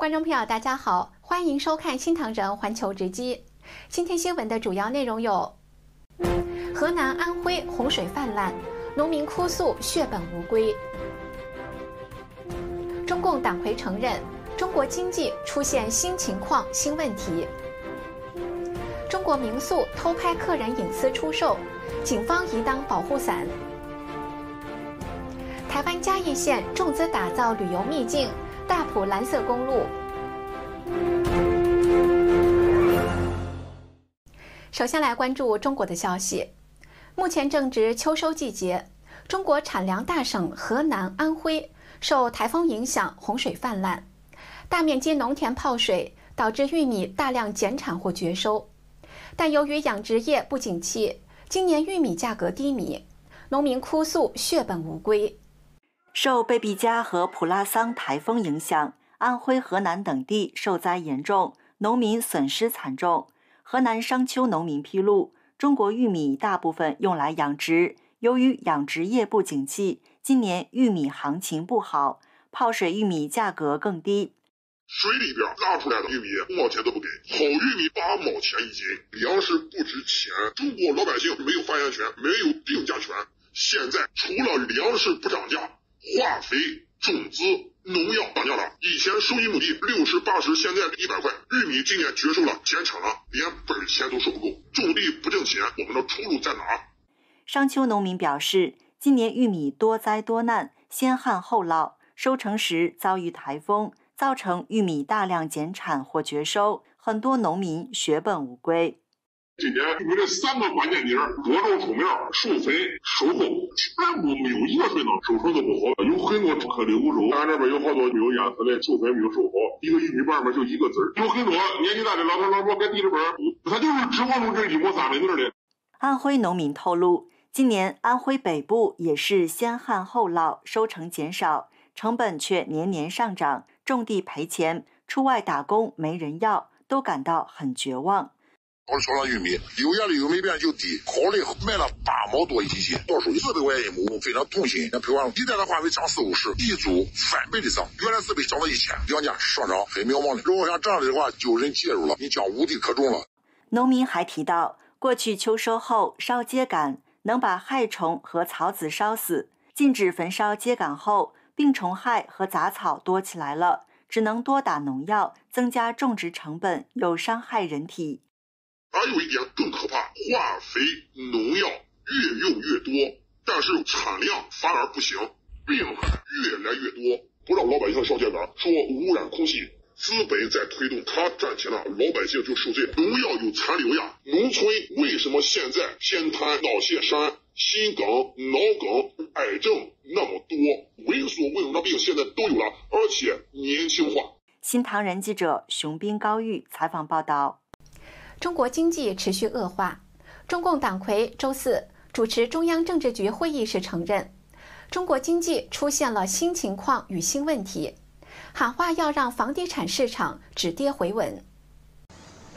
观众朋友，大家好，欢迎收看新唐人环球直击。今天新闻的主要内容有：河南、安徽洪水泛滥，农民哭诉血本无归；中共党魁承认中国经济出现新情况、新问题；中国民宿偷拍客人隐私出售，警方疑当保护伞；台湾嘉义县重资打造旅游秘境大埔蓝色公路。首先来关注中国的消息。目前正值秋收季节，中国产粮大省河南、安徽受台风影响，洪水泛滥，大面积农田泡水，导致玉米大量减产或绝收。但由于养殖业不景气，今年玉米价格低迷，农民哭诉血本无归。受贝碧嘉和普拉桑台风影响，安徽、河南等地受灾严重，农民损失惨重。河南商丘农民披露，中国玉米大部分用来养殖，由于养殖业不景气，今年玉米行情不好，泡水玉米价格更低。水里边拉出来的玉米五毛钱都不给，好玉米八毛钱一斤，粮食不值钱，中国老百姓没有发言权，没有定价权。现在除了粮食不涨价，化肥、种子。农药涨价了，以前收一亩地六十八十，现在一百块。玉米今年绝收了，减产了，连本钱都收不够，种地不挣钱，我们的出路在哪？商丘农民表示，今年玉米多灾多难，先旱后涝，收成时遭遇台风，造成玉米大量减产或绝收，很多农民血本无归。今年玉米这三个关键点播种、出苗、授粉、售后，全部没有一个顺当，收成都不好，有很多颗粒无收。俺这边有好多没有验死的，授粉没有授好，一个玉米棒上面就一个籽儿。有很多年纪大的老头老婆搁地里边，他就是指望着这一亩三分地的。安徽农民透露，今年安徽北部也是先旱后涝，收成减少，成本却年年上涨，种地赔钱，出外打工没人要，都感到很绝望。我是小玉米，六月的玉米面就低，好的卖了八毛多一斤，到手四百块钱一亩，非常痛心。那赔完了，一袋的话费涨四五十，一组翻倍的涨，原来四倍涨到一千，粮价上涨很渺茫的。如果像这样的话，就有人介入了，你将无地可种了。农民还提到，过去秋收后烧秸秆能把害虫和草籽烧死，禁止焚烧秸秆后，病虫害和杂草多起来了，只能多打农药，增加种植成本，又伤害人体。还有一点更可怕，化肥、农药越用越多，但是产量反而不行，病害越来越多，不让老百姓烧秸秆，说污染空气。资本在推动，他赚钱了，老百姓就受罪，农药有残留呀。农村为什么现在偏瘫、脑血栓、心梗、脑梗、癌症那么多？为所未闻的病现在都有了，而且年轻化。新唐人记者熊斌、高玉采访报道。中国经济持续恶化。中共党魁周四主持中央政治局会议时承认，中国经济出现了新情况与新问题，喊话要让房地产市场止跌回稳。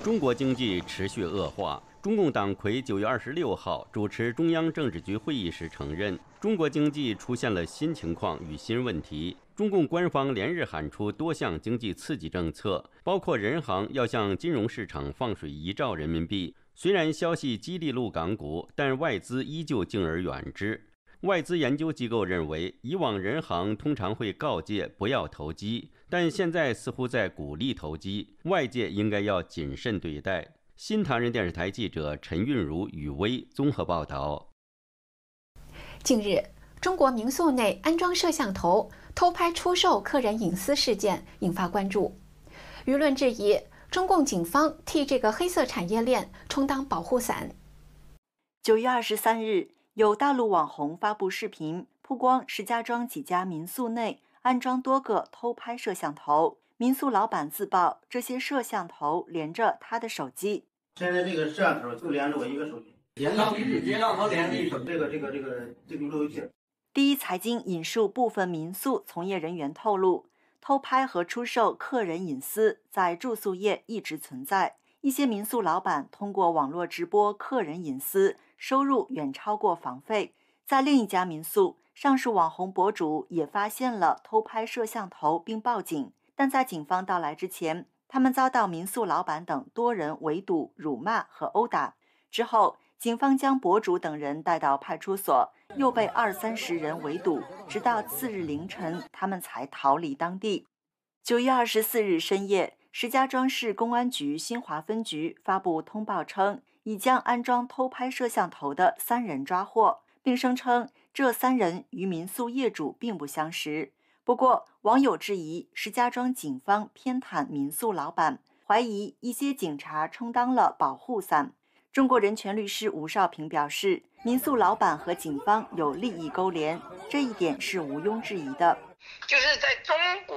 中国经济持续恶化。中共党魁九月二十六号主持中央政治局会议时承认，中国经济出现了新情况与新问题。中共官方连日喊出多项经济刺激政策，包括人行要向金融市场放水一兆人民币。虽然消息激励入港股，但外资依旧敬而远之。外资研究机构认为，以往人行通常会告诫不要投机，但现在似乎在鼓励投机，外界应该要谨慎对待。新唐人电视台记者陈韵如、雨薇综合报道。近日，中国民宿内安装摄像头。偷拍出售客人隐私事件引发关注，舆论质疑中共警方替这个黑色产业链充当保护伞。九月二十三日，有大陆网红发布视频，曝光石家庄几家民宿内安装多个偷拍摄像头。民宿老板自曝，这些摄像头连着他的手机。现在这个摄像头就连着我一个手机，连上连上头连着这个这个这个这个路由器。第一财经引述部分民宿从业人员透露，偷拍和出售客人隐私在住宿业一直存在。一些民宿老板通过网络直播客人隐私，收入远超过房费。在另一家民宿，上述网红博主也发现了偷拍摄像头并报警，但在警方到来之前，他们遭到民宿老板等多人围堵、辱骂和殴打。之后，警方将博主等人带到派出所，又被二三十人围堵，直到次日凌晨，他们才逃离当地。九月二十四日深夜，石家庄市公安局新华分局发布通报称，已将安装偷拍摄像头的三人抓获，并声称这三人与民宿业主并不相识。不过，网友质疑石家庄警方偏袒民宿老板，怀疑一些警察充当了保护伞。中国人权律师吴少平表示，民宿老板和警方有利益勾连，这一点是毋庸置疑的。就是在中国，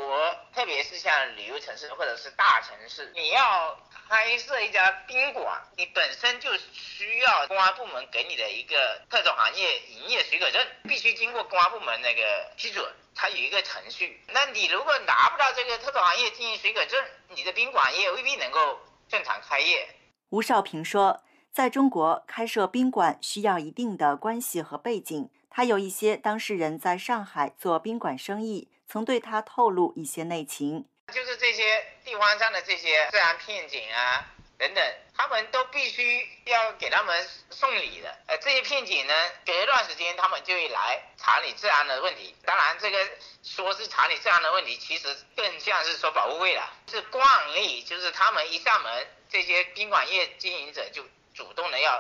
特别是像旅游城市或者是大城市，你要开设一家宾馆，你本身就需要公安部门给你的一个特种行业营业许可证，必须经过公安部门那个批准。它有一个程序，那你如果拿不到这个特种行业经营许可证，你的宾馆也未必能够正常开业。吴少平说，在中国开设宾馆需要一定的关系和背景。他有一些当事人在上海做宾馆生意，曾对他透露一些内情，就是这些地方上的这些治安片警啊。等等，他们都必须要给他们送礼的。呃，这些片警呢，隔一段时间他们就会来查你治安的问题。当然，这个说是查你治安的问题，其实更像是说保护费了。是惯例，就是他们一上门，这些宾馆业经营者就主动的要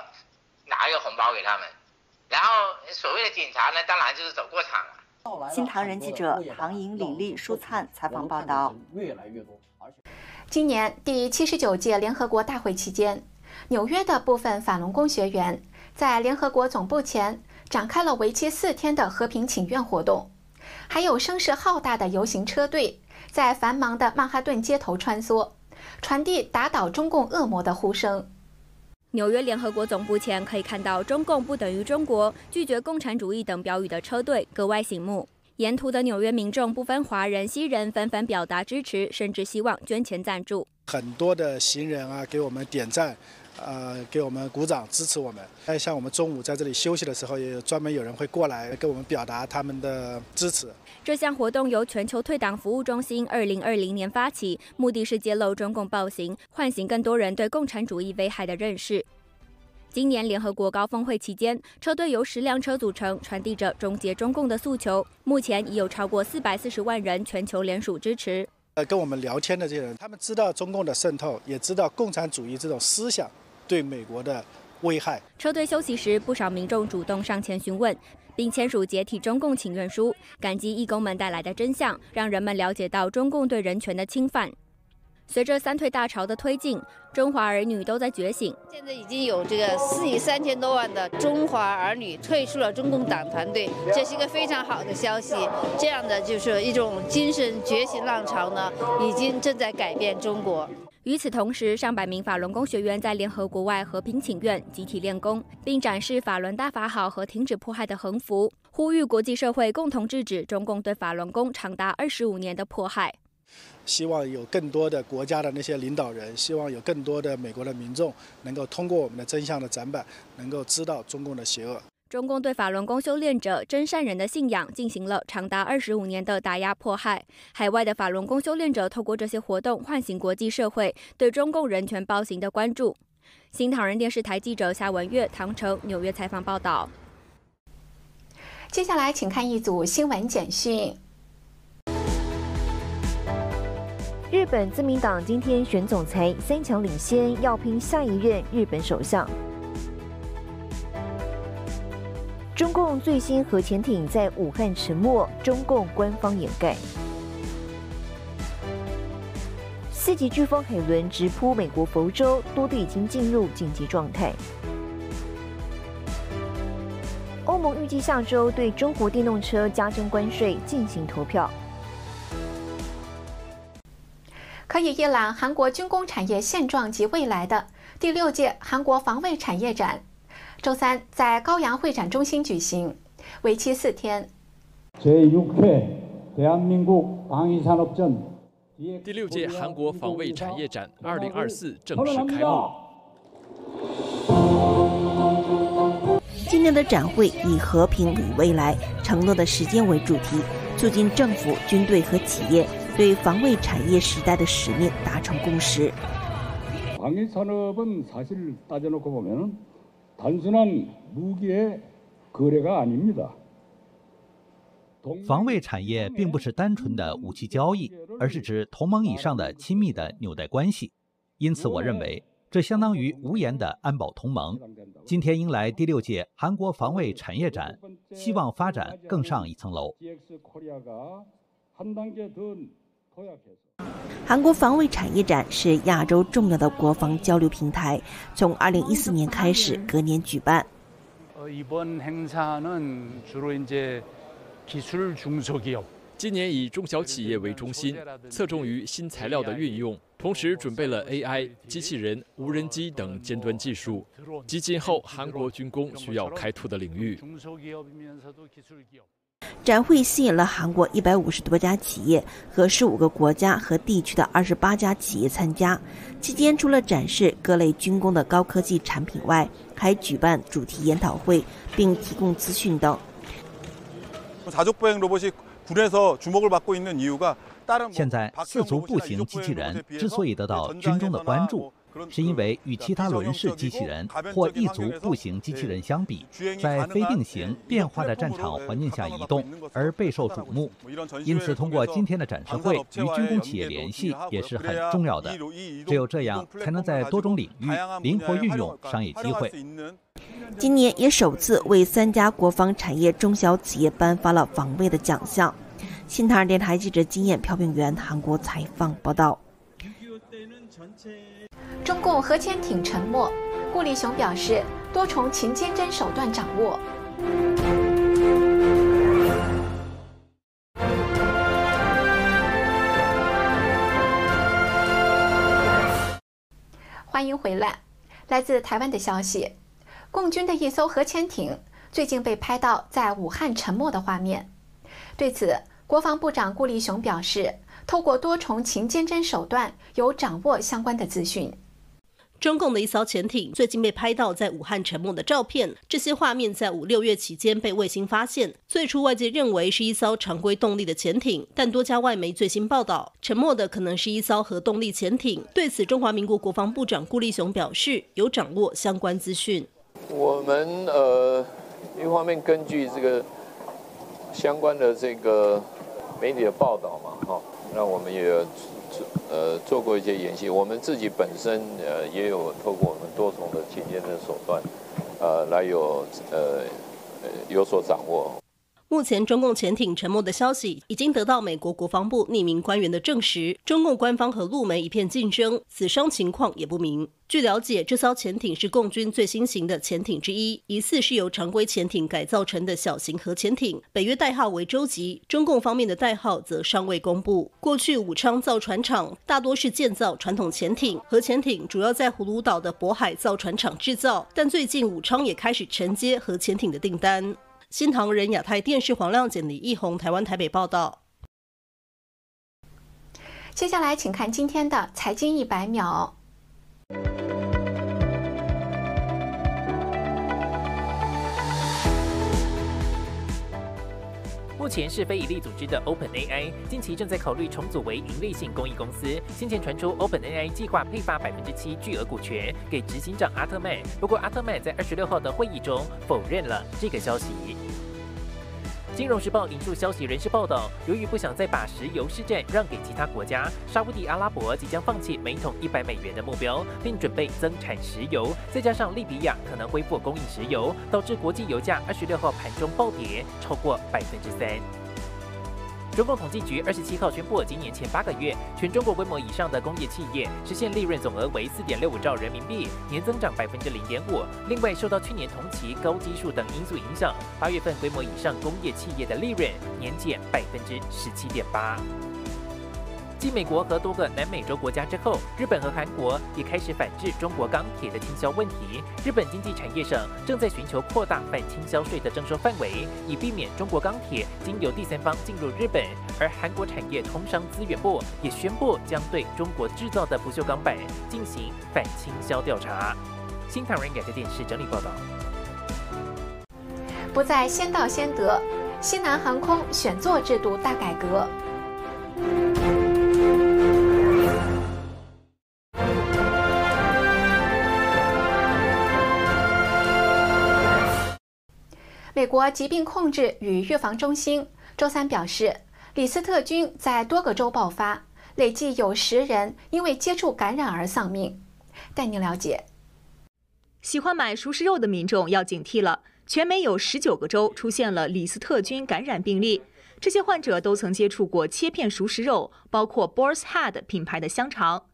拿一个红包给他们。然后所谓的警察呢，当然就是走过场了。新唐人记者唐颖、李丽、舒灿采访报道。越来越多。今年第七十九届联合国大会期间，纽约的部分法轮功学员在联合国总部前展开了为期四天的和平请愿活动，还有声势浩大的游行车队在繁忙的曼哈顿街头穿梭，传递“打倒中共恶魔”的呼声。纽约联合国总部前可以看到“中共不等于中国”、“拒绝共产主义”等标语的车队格外醒目。沿途的纽约民众不分华人、西人，纷纷表达支持，甚至希望捐钱赞助。很多的行人啊，给我们点赞，呃，给我们鼓掌支持我们。还像我们中午在这里休息的时候，也有专门有人会过来跟我们表达他们的支持。这项活动由全球退党服务中心二零二零年发起，目的是揭露中共暴行，唤醒更多人对共产主义危害的认识。今年联合国高峰会期间，车队由十辆车组成，传递着终结中共的诉求。目前已有超过四百四十万人全球联署支持。呃，跟我们聊天的这些人，他们知道中共的渗透，也知道共产主义这种思想对美国的危害。车队休息时，不少民众主动上前询问，并签署解体中共请愿书，感激义工们带来的真相，让人们了解到中共对人权的侵犯。随着三退大潮的推进，中华儿女都在觉醒。现在已经有这个四亿三千多万的中华儿女退出了中共党团队，这是一个非常好的消息。这样的就是一种精神觉醒浪潮呢，已经正在改变中国。与此同时，上百名法轮功学员在联合国外和平请愿，集体练功，并展示法轮大法好和停止迫害的横幅，呼吁国际社会共同制止中共对法轮功长达二十五年的迫害。希望有更多的国家的那些领导人，希望有更多的美国的民众，能够通过我们的真相的展板，能够知道中共的邪恶。中共对法轮功修炼者真善人的信仰进行了长达二十五年的打压迫害。海外的法轮功修炼者透过这些活动，唤醒国际社会对中共人权暴行的关注。新唐人电视台记者夏文月、唐城纽约采访报道。接下来，请看一组新闻简讯。日本自民党今天选总裁，三强领先，要拼下一任日本首相。中共最新核潜艇在武汉沉没，中共官方掩盖。四级飓风海伦直扑美国佛州，多地已经进入紧急状态。欧盟预计下周对中国电动车加征关税进行投票。可以一览韩国军工产业现状及未来的第六届韩国防卫产业展，周三在高阳会展中心举行，为期四天。第六届韩国防卫产业展二零二四正式开幕。今年的展会以“和平与未来，承诺的时间”为主题，促进政府、军队和企业。对防卫产业时代的使命达成共识。防卫산업은사실따져놓고보면단순한무기의거래가아닙니다防卫产业并不是单纯的武器交易，而是指同盟以上的亲密的纽带关系。因此，我认为这相当于无言的安保同盟。今天迎来第六届韩国防卫产业展，希望发展更上一层楼。 韩国防卫产业展是亚洲重要的国防交流平台，从2014年开始，隔年举办。今年以中小企业为中心，侧重于新材料的运用，同时准备了 AI、机器人、无人机等尖端技术，及今后韩国军工需要开拓的领域。展会吸引了韩国一百五十多家企业和十五个国家和地区的二十八家企业参加。期间，除了展示各类军工的高科技产品外，还举办主题研讨会，并提供资讯等。现在，四足步行机器人之所以得到军中的关注。是因为与其他轮式机器人或一族步行机器人相比，在非定型变化的战场环境下移动而备受瞩目。因此，通过今天的展示会与军工企业联系也是很重要的。只有这样，才能在多种领域灵活运用商业机会。今年也首次为三家国防产业中小企业颁发了防卫的奖项。新唐人电台记者金燕朴炳元韩国采访报道。中共核潜艇沉没，顾立雄表示多重勤监侦手段掌握。欢迎回来，来自台湾的消息，共军的一艘核潜艇最近被拍到在武汉沉没的画面。对此，国防部长顾立雄表示，透过多重勤监侦手段，有掌握相关的资讯。中共的一艘潜艇最近被拍到在武汉沉没的照片，这些画面在五六月期间被卫星发现。最初外界认为是一艘常规动力的潜艇，但多家外媒最新报道，沉没的可能是一艘核动力潜艇。对此，中华民国国防部长顾立雄表示，有掌握相关资讯。我们呃，一方面根据这个相关的这个媒体的报道嘛，哈，那我们也。呃，做过一些演习，我们自己本身呃也有透过我们多重的检验的手段，呃，来有呃呃有所掌握。目前，中共潜艇沉没的消息已经得到美国国防部匿名官员的证实。中共官方和陆媒一片竞争，死伤情况也不明。据了解，这艘潜艇是共军最新型的潜艇之一，疑似是由常规潜艇改造成的小型核潜艇。北约代号为洲级，中共方面的代号则尚未公布。过去，武昌造船厂大多是建造传统潜艇，核潜艇主要在葫芦岛的渤海造船厂制造，但最近武昌也开始承接核潜艇的订单。新唐人亚太电视黄亮简、李义宏，台湾台北报道。接下来，请看今天的财经一百秒。目前是非盈利组织的 OpenAI，近期正在考虑重组为盈利性公益公司。先前传出 OpenAI 计划配发百分之七巨额股权给执行长阿特曼，不过阿特曼在二十六号的会议中否认了这个消息。金融时报引述消息人士报道，由于不想再把石油市占让给其他国家，沙地阿拉伯即将放弃每桶一百美元的目标，并准备增产石油。再加上利比亚可能恢复供应石油，导致国际油价二十六号盘中暴跌超过百分之三。中共统计局二十七号宣布，今年前八个月，全中国规模以上的工业企业实现利润总额为四点六五兆人民币，年增长百分之零点五。另外，受到去年同期高基数等因素影响，八月份规模以上工业企业的利润年减百分之十七点八。继美国和多个南美洲国家之后，日本和韩国也开始反制中国钢铁的倾销问题。日本经济产业省正在寻求扩大反倾销税的征收范围，以避免中国钢铁经由第三方进入日本。而韩国产业通商资源部也宣布将对中国制造的不锈钢板进行反倾销调查。新唐人亚太电视整理报道。不再先到先得，西南航空选座制度大改革。美国疾病控制与预防中心周三表示，李斯特菌在多个州爆发，累计有十人因为接触感染而丧命。带您了解。喜欢买熟食肉的民众要警惕了，全美有十九个州出现了李斯特菌感染病例，这些患者都曾接触过切片熟食肉，包括 Boar's Head 品牌的香肠。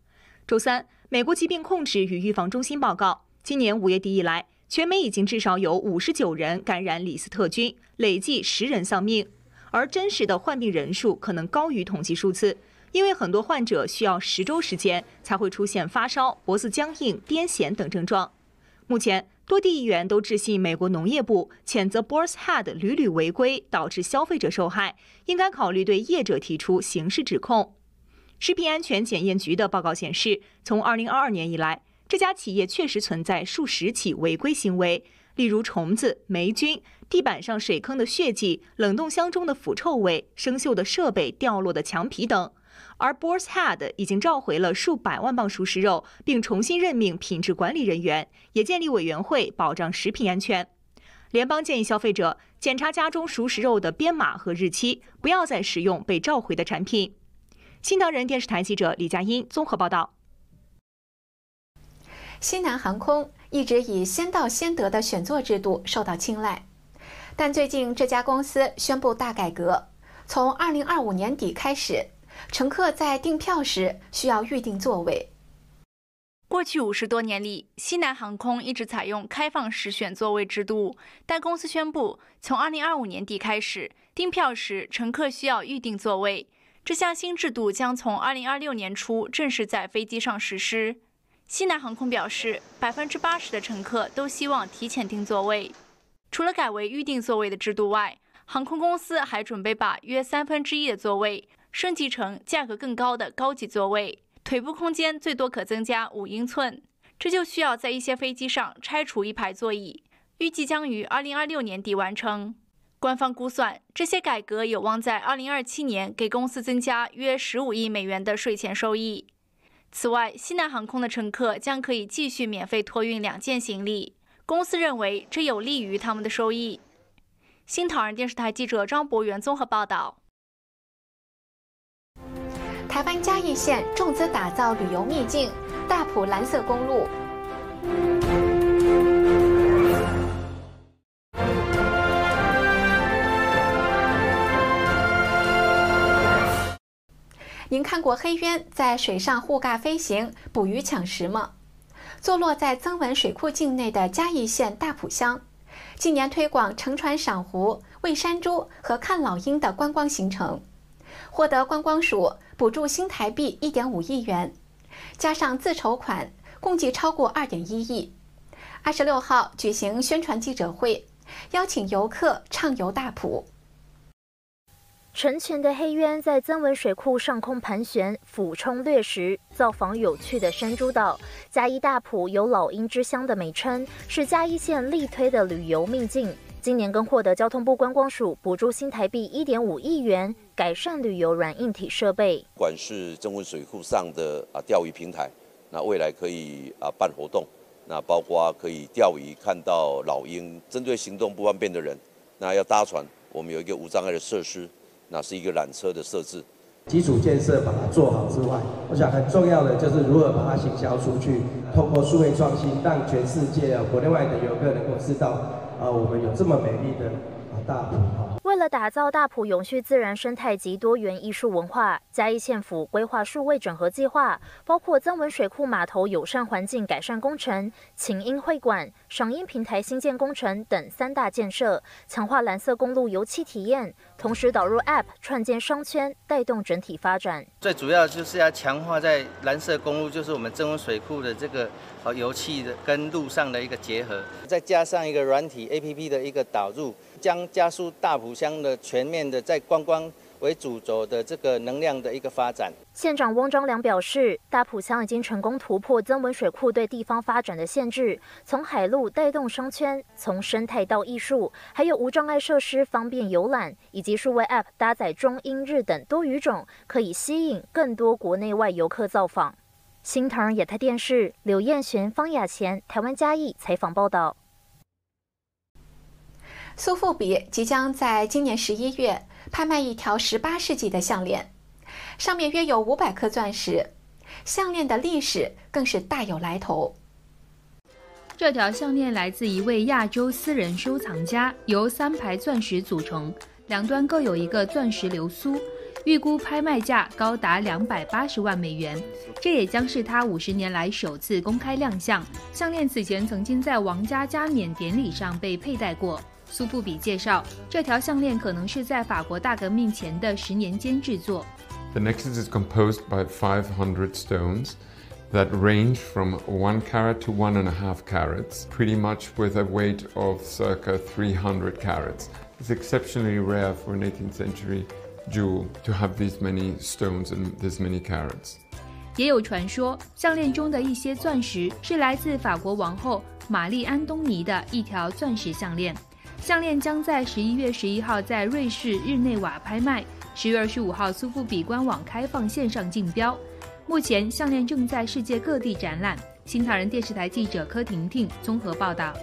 周三，美国疾病控制与预防中心报告，今年五月底以来。全美已经至少有五十九人感染李斯特菌，累计十人丧命，而真实的患病人数可能高于统计数字，因为很多患者需要十周时间才会出现发烧、脖子僵硬、癫痫等症状。目前，多地议员都致信美国农业部，谴责 Boar's Head 屡屡违规，导致消费者受害，应该考虑对业者提出刑事指控。食品安全检验局的报告显示，从二零二二年以来。这家企业确实存在数十起违规行为，例如虫子、霉菌、地板上水坑的血迹、冷冻箱中的腐臭味、生锈的设备、掉落的墙皮等。而 Boar's Head 已经召回了数百万磅熟食肉，并重新任命品质管理人员，也建立委员会保障食品安全。联邦建议消费者检查家中熟食肉的编码和日期，不要再食用被召回的产品。新唐人电视台记者李佳音综合报道。西南航空一直以先到先得的选座制度受到青睐，但最近这家公司宣布大改革，从2025年底开始，乘客在订票时需要预订座位。过去五十多年里，西南航空一直采用开放式选座位制度，但公司宣布，从2025年底开始，订票时乘客需要预订座位。这项新制度将从2026年初正式在飞机上实施。西南航空表示，百分之八十的乘客都希望提前订座位。除了改为预订座位的制度外，航空公司还准备把约三分之一的座位升级成价格更高的高级座位，腿部空间最多可增加五英寸。这就需要在一些飞机上拆除一排座椅，预计将于二零二六年底完成。官方估算，这些改革有望在二零二七年给公司增加约十五亿美元的税前收益。此外，西南航空的乘客将可以继续免费托运两件行李。公司认为这有利于他们的收益。新唐人电视台记者张博元综合报道。台湾嘉义县重资打造旅游秘境——大埔蓝色公路。您看过黑鸢在水上护盖飞行、捕鱼抢食吗？坐落在曾文水库境内的嘉义县大埔乡，近年推广乘船赏湖、喂山猪和看老鹰的观光行程，获得观光署补助新台币一点五亿元，加上自筹款，共计超过二点一亿。二十六号举行宣传记者会，邀请游客畅游大埔。成群的黑鸢在曾文水库上空盘旋、俯冲掠食，造访有趣的山猪岛。嘉义大埔有“老鹰之乡”的美称，是嘉义县力推的旅游秘境。今年更获得交通部观光署补助新台币一点五亿元，改善旅游软硬体设备。不管是曾文水库上的啊钓鱼平台，那未来可以啊办活动，那包括可以钓鱼看到老鹰。针对行动不方便的人，那要搭船，我们有一个无障碍的设施。那是一个缆车的设置，基础建设把它做好之外，我想很重要的就是如何把它行销出去，通过数位创新，让全世界啊国内外的游客能够知道，啊我们有这么美丽的啊大埔哈。为了打造大埔永续自然生态及多元艺术文化，嘉义县府规划数位整合计划，包括增文水库码头友善环境改善工程、琴音会馆、赏音平台新建工程等三大建设，强化蓝色公路油气体验，同时导入 App 创建商圈，带动整体发展。最主要就是要强化在蓝色公路，就是我们增文水库的这个呃油气的跟路上的一个结合，再加上一个软体 APP 的一个导入。将加速大埔乡的全面的在观光为主轴的这个能量的一个发展。县长翁章良表示，大埔乡已经成功突破增文水库对地方发展的限制，从海陆带动商圈，从生态到艺术，还有无障碍设施方便游览，以及数位 App 搭载中英日等多语种，可以吸引更多国内外游客造访。新唐亚太电视刘燕璇、方雅贤，台湾嘉义采访报道。苏富比即将在今年十一月拍卖一条十八世纪的项链，上面约有五百颗钻石。项链的历史更是大有来头。这条项链来自一位亚洲私人收藏家，由三排钻石组成，两端各有一个钻石流苏，预估拍卖价高达两百八十万美元。这也将是他五十年来首次公开亮相。项链此前曾经在王家加冕典礼上被佩戴过。苏富比介绍，这条项链可能是在法国大革命前的十年间制作。The necklace is composed by 500 stones. that range from 1 carat to 1.5 carats, pretty much with a weight of circa 300 carats. It's exceptionally rare for an 18th century jewel to have these many stones and this many carats. 也有传说，项链中的一些钻石是来自法国王后玛丽安东尼的一条钻石项链。 项链将在十一月十一号在瑞士日内瓦拍卖，十月二十五号苏富比官网开放线上竞标。目前项链正在世界各地展览。新唐人电视台记者柯婷婷综合报道。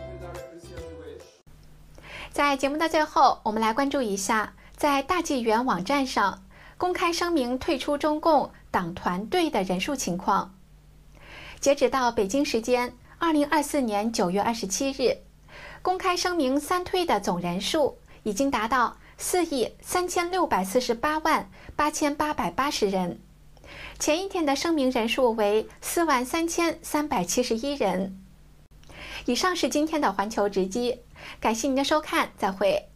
在节目的最后，我们来关注一下，在大纪元网站上公开声明退出中共党团队的人数情况。截止到北京时间二零二四年九月二十七日，公开声明三推的总人数已经达到四亿三千六百四十八万八千八百八十人。前一天的声明人数为四万三千三百七十一人。以上是今天的环球直击，感谢您的收看，再会。